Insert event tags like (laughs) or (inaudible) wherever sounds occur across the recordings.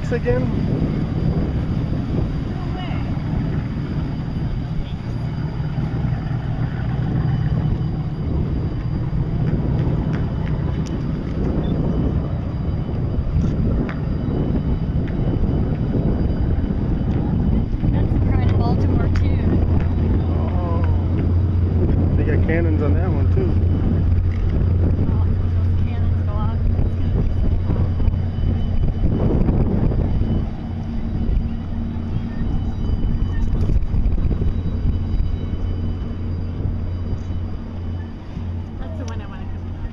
tanks again? That's the Pride of Baltimore II. Oh. They got cannons on that one too. Oh, those cannons go off. It's gonna be so hot. That's the one I want to come on.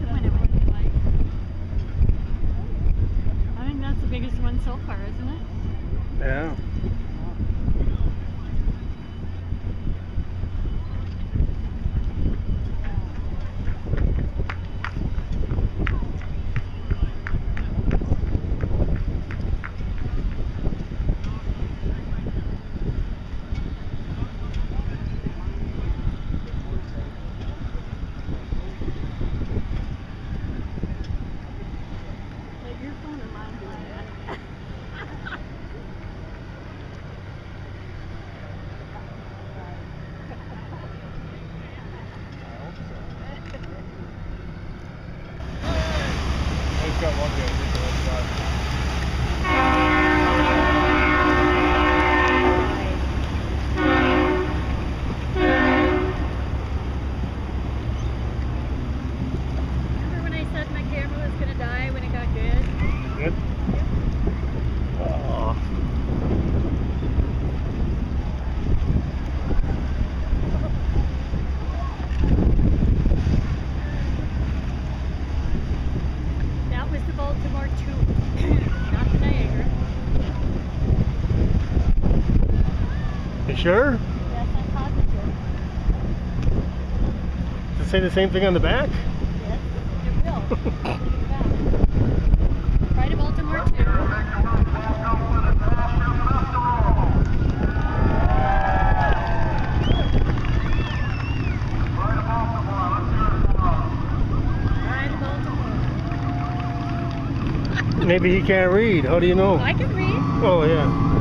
the one I want to like. I think that's the far, isn't it? Yeah. Sure? Yes, I'm positive. Does it say the same thing on the back? Yes, it will. (laughs) Pride of Baltimore 2. Pride of Baltimore. Maybe he can't read. How do you know? I can read. Oh yeah.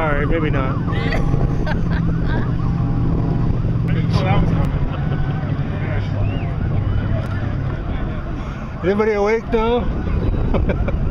Can you read? All right, maybe not. (laughs) That was coming. Is everybody awake now? (laughs)